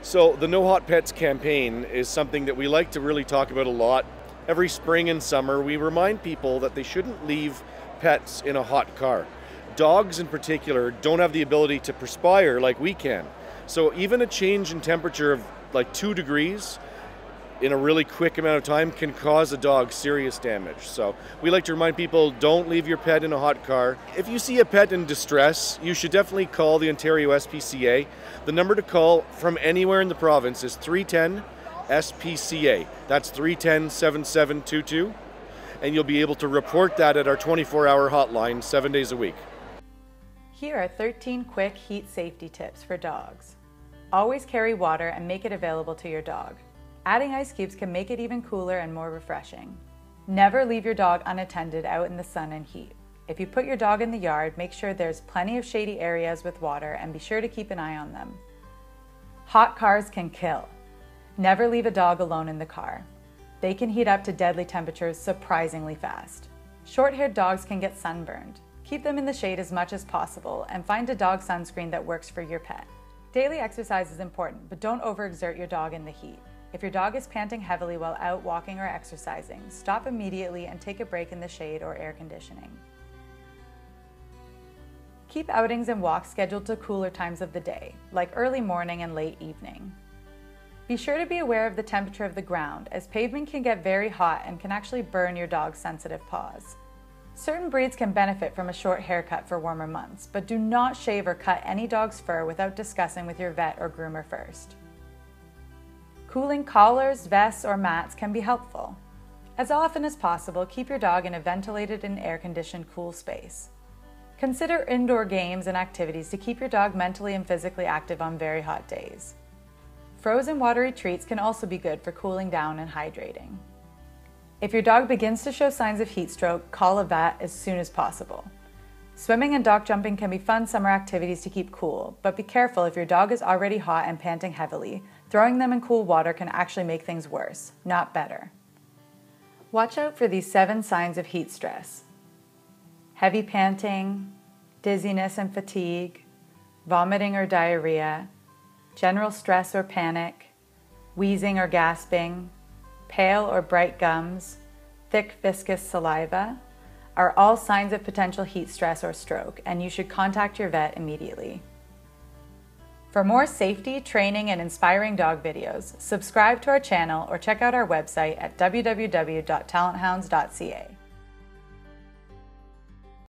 So, the No Hot Pets campaign is something that we like to really talk about a lot. Every spring and summer, we remind people that they shouldn't leave pets in a hot car. Dogs, in particular, don't have the ability to perspire like we can. So, even a change in temperature of like two degrees in a really quick amount of time can cause a dog serious damage. So we like to remind people don't leave your pet in a hot car. If you see a pet in distress, you should definitely call the Ontario SPCA. The number to call from anywhere in the province is 310 SPCA. That's 310 7722. And you'll be able to report that at our 24 hour hotline seven days a week. Here are 13 quick heat safety tips for dogs. Always carry water and make it available to your dog. Adding ice cubes can make it even cooler and more refreshing. Never leave your dog unattended out in the sun and heat. If you put your dog in the yard, make sure there's plenty of shady areas with water and be sure to keep an eye on them. Hot cars can kill. Never leave a dog alone in the car. They can heat up to deadly temperatures surprisingly fast. Short haired dogs can get sunburned. Keep them in the shade as much as possible and find a dog sunscreen that works for your pet. Daily exercise is important, but don't overexert your dog in the heat. If your dog is panting heavily while out walking or exercising, stop immediately and take a break in the shade or air conditioning. Keep outings and walks scheduled to cooler times of the day, like early morning and late evening. Be sure to be aware of the temperature of the ground, as pavement can get very hot and can actually burn your dog's sensitive paws. Certain breeds can benefit from a short haircut for warmer months, but do not shave or cut any dog's fur without discussing with your vet or groomer first. Cooling collars, vests, or mats can be helpful. As often as possible, keep your dog in a ventilated and air-conditioned cool space. Consider indoor games and activities to keep your dog mentally and physically active on very hot days. Frozen watery treats can also be good for cooling down and hydrating. If your dog begins to show signs of heat stroke, call a vet as soon as possible. Swimming and dock jumping can be fun summer activities to keep cool, but be careful if your dog is already hot and panting heavily. Throwing them in cool water can actually make things worse, not better. Watch out for these seven signs of heat stress heavy panting, dizziness and fatigue, vomiting or diarrhea, general stress or panic, wheezing or gasping, pale or bright gums, thick viscous saliva, are all signs of potential heat stress or stroke, and you should contact your vet immediately. For more safety, training, and inspiring dog videos, subscribe to our channel or check out our website at www.talenthounds.ca.